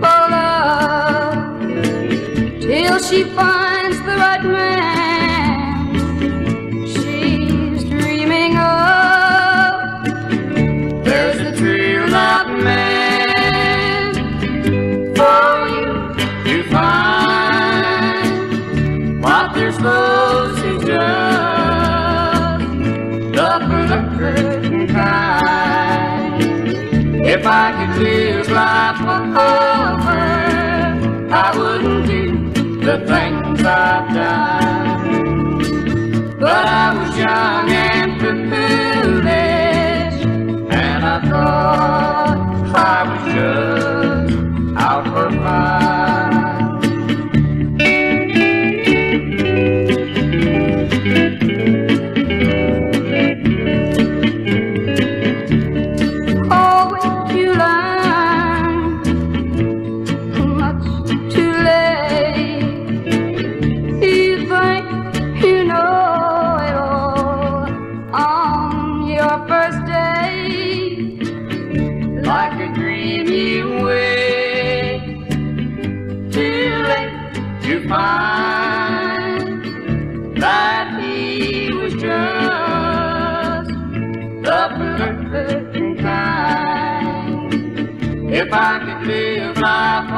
for love till she finds the right man. She's dreaming of. There's a true love man for you to find what you're supposed to do. The perfect kind. If I could live life for her, I wouldn't do the things I've done. But I was young to find that he was just the perfect kind. If I could live life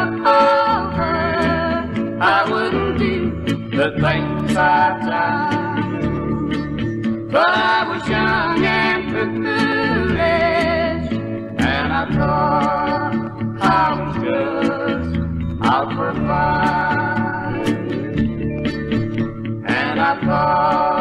her, I wouldn't do the things I've done. But I was young and foolish, and I thought I was just out for fun. Oh.